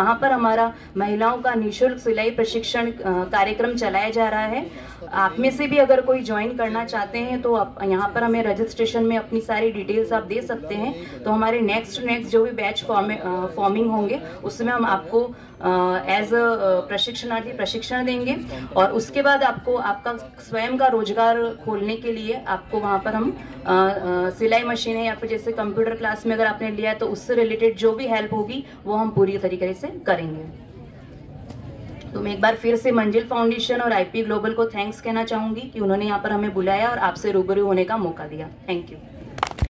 वहाँ पर हमारा महिलाओं का निशुल्क सिलाई प्रशिक्षण कार्यक्रम चलाया जा रहा है। आप में से भी अगर कोई ज्वाइन करना चाहते हैं तो आप यहाँ पर हमें रजिस्ट्रेशन में अपनी सारी डिटेल्स आप दे सकते हैं। तो हमारे नेक्स्ट नेक्स्ट जो भी बैच फॉर्मिंग होंगे, उसमें हम आपको एज अ, प्रशिक्षणार्थी प्रशिक्षण देंगे। और उसके बाद आपको, आपका स्वयं का रोज़गार खोलने के लिए आपको वहाँ पर हम सिलाई मशीन या फिर जैसे कंप्यूटर क्लास में अगर आपने लिया तो उससे रिलेटेड जो भी हेल्प होगी, वो हम पूरी तरीके से करेंगे। तो मैं एक बार फिर से मंजिल फाउंडेशन और आईपी ग्लोबल को थैंक्स कहना चाहूँगी कि उन्होंने यहाँ पर हमें बुलाया और आपसे रूबरू होने का मौका दिया। Thank you.